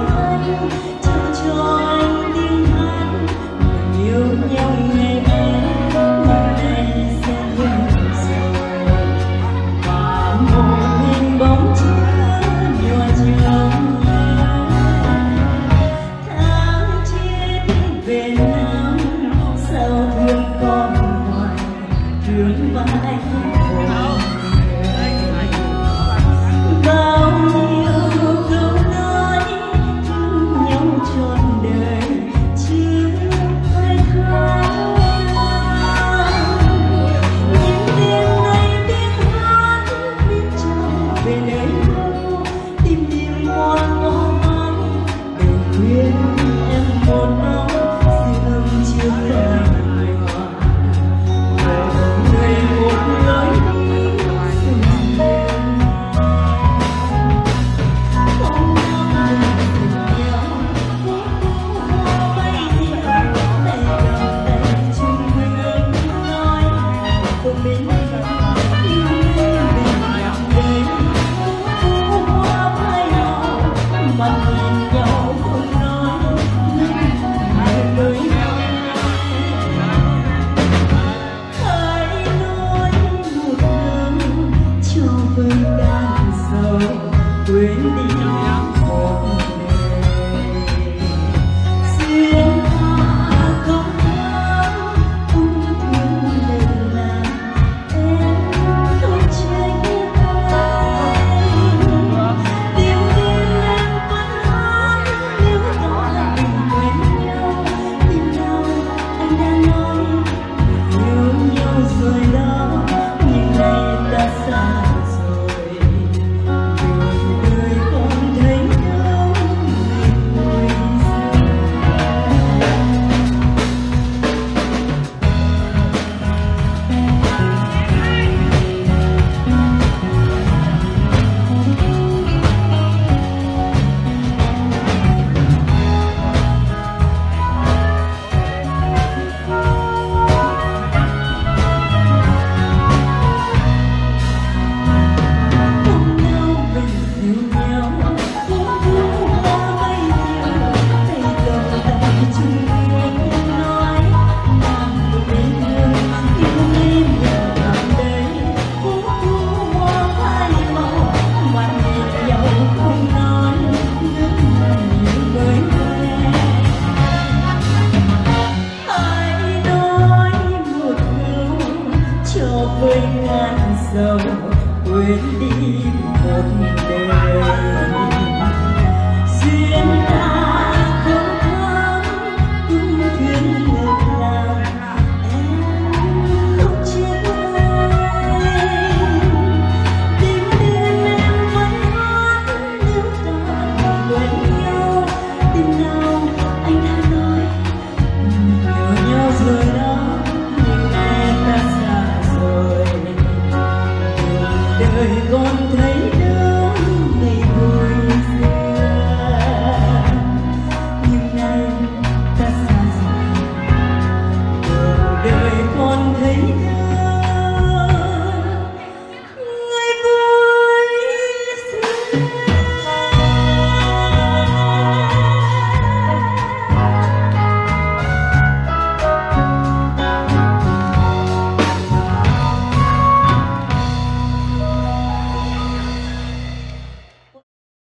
Với ngàn dòng quên đi with.